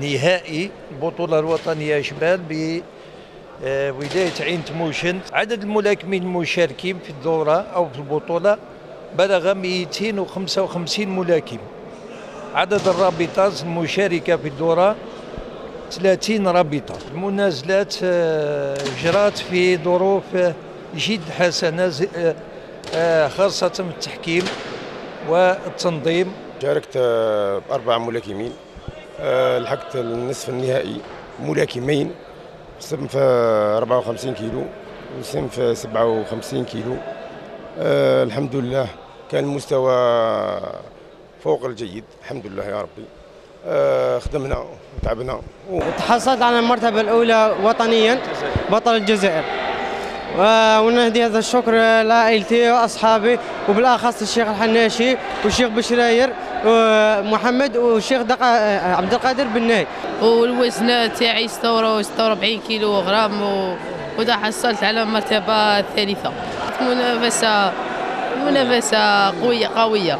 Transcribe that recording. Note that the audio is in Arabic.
نهائي البطولة الوطنية شباب بولاية عين تموشن عدد الملاكمين المشاركين في الدورة أو في البطولة بلغ 255 ملاكم. عدد الرابطات المشاركة في الدورة 30 رابطة. المنازلات آه، جرات في ظروف آه، جد حسنة ز- آه، آه، خاصة في التحكيم والتنظيم. شاركت آه، بأربع ملاكمين. آه، لحقت النصف النهائي ملاكمين صنف آه، 54 كيلو وصنف 57 كيلو. آه، الحمد لله كان المستوى فوق الجيد الحمد لله يا ربي. آه، خدمنا وتعبنا. تحصلت على المرتبة الأولى وطنيا بطل الجزائر. و- ونهدي هذا الشكر لعائلتي وأصحابي وبالأخص الشيخ الحناشي والشيخ بشراير ومحمد والشيخ دقا عبد القادر بن ناي. والوزن تاعي 46 كيلو غرام و... حصلت على المرتبة الثالثة منافسة منافسة قوية قوية.